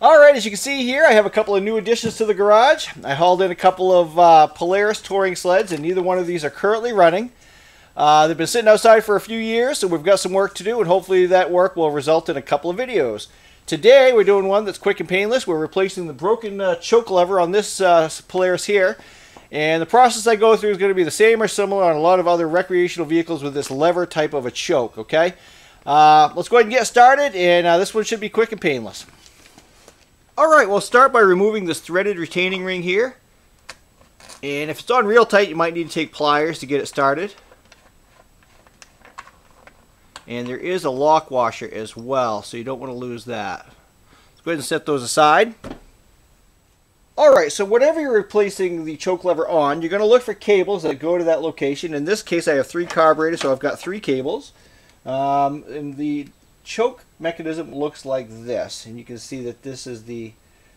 Alright, as you can see here, I have a couple of new additions to the garage. I hauled in a couple of uh, Polaris touring sleds, and neither one of these are currently running. Uh, they've been sitting outside for a few years, so we've got some work to do, and hopefully that work will result in a couple of videos. Today, we're doing one that's quick and painless. We're replacing the broken uh, choke lever on this uh, Polaris here. And the process I go through is going to be the same or similar on a lot of other recreational vehicles with this lever type of a choke, okay? Uh, let's go ahead and get started, and uh, this one should be quick and painless. Alright, we'll start by removing this threaded retaining ring here. And if it's on real tight, you might need to take pliers to get it started. And there is a lock washer as well, so you don't want to lose that. Let's go ahead and set those aside. Alright, so whatever you're replacing the choke lever on, you're going to look for cables that go to that location. In this case, I have three carburetors, so I've got three cables. Um, and the choke mechanism looks like this. And you can see that this is the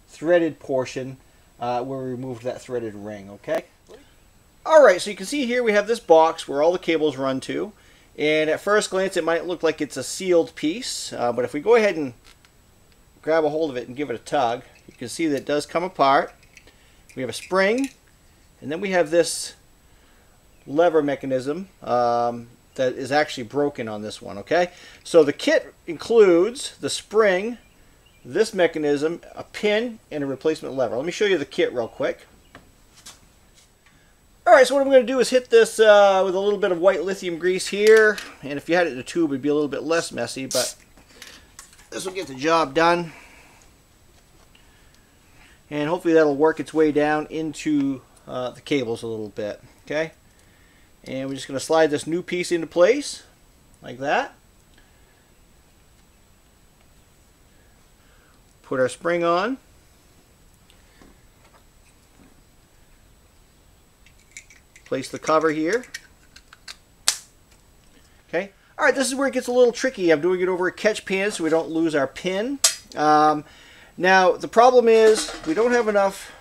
threaded portion uh, where we removed that threaded ring, okay? Alright, so you can see here we have this box where all the cables run to. And at first glance it might look like it's a sealed piece, uh, but if we go ahead and grab a hold of it and give it a tug, you can see that it does come apart. We have a spring, and then we have this lever mechanism um, that is actually broken on this one, okay? So the kit includes the spring, this mechanism, a pin, and a replacement lever. Let me show you the kit real quick. Alright, so what I'm going to do is hit this uh, with a little bit of white lithium grease here. And if you had it in a tube, it'd be a little bit less messy, but this will get the job done. And hopefully that'll work its way down into uh, the cables a little bit. Okay? And we're just going to slide this new piece into place, like that. Put our spring on. Place the cover here. Okay. All right, this is where it gets a little tricky. I'm doing it over a catch pan so we don't lose our pin. Um, now, the problem is we don't have enough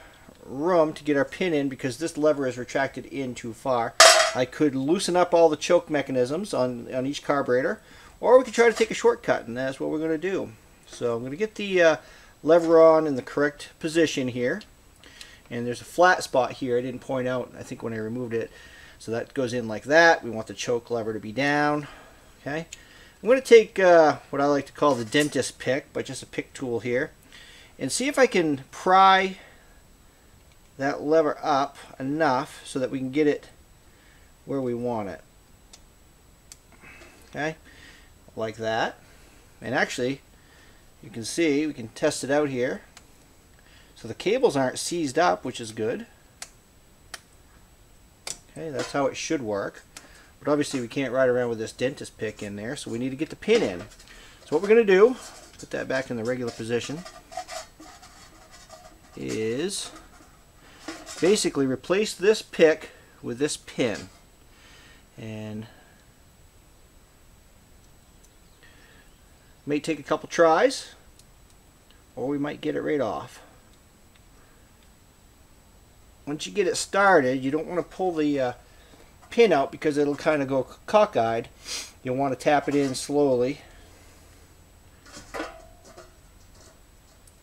room to get our pin in because this lever is retracted in too far. I could loosen up all the choke mechanisms on, on each carburetor, or we could try to take a shortcut, and that's what we're going to do. So I'm going to get the uh, lever on in the correct position here. And there's a flat spot here I didn't point out, I think, when I removed it. So that goes in like that. We want the choke lever to be down. Okay. I'm going to take uh, what I like to call the dentist pick, but just a pick tool here, and see if I can pry that lever up enough so that we can get it where we want it. Okay, like that. And actually, you can see, we can test it out here. So the cables aren't seized up, which is good. Okay, that's how it should work. But obviously we can't ride around with this dentist pick in there, so we need to get the pin in. So what we're going to do, put that back in the regular position, is basically replace this pick with this pin. And may take a couple tries or we might get it right off. Once you get it started, you don't want to pull the uh, pin out because it'll kind of go cockeyed. You'll want to tap it in slowly.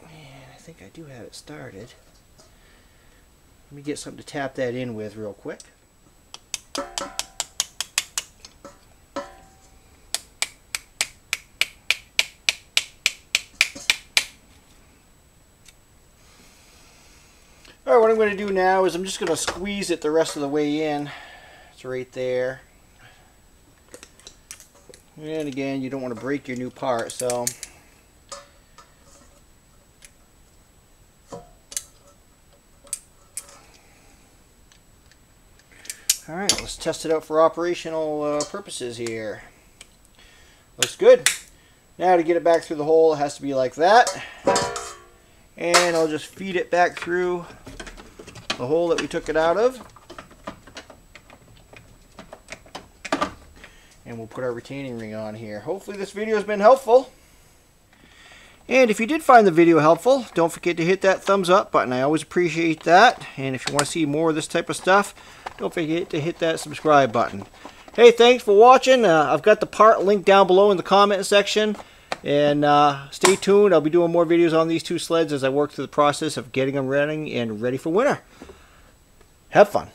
And I think I do have it started. Let me get something to tap that in with real quick. Alright, what I'm going to do now is I'm just going to squeeze it the rest of the way in. It's right there. And again, you don't want to break your new part, so... Alright, let's test it out for operational uh, purposes here. Looks good. Now to get it back through the hole, it has to be like that. And I'll just feed it back through the hole that we took it out of. And we'll put our retaining ring on here. Hopefully this video has been helpful. And if you did find the video helpful, don't forget to hit that thumbs up button. I always appreciate that. And if you want to see more of this type of stuff, don't forget to hit that subscribe button. Hey, thanks for watching. Uh, I've got the part linked down below in the comment section. And uh, stay tuned. I'll be doing more videos on these two sleds as I work through the process of getting them running and ready for winter. Have fun.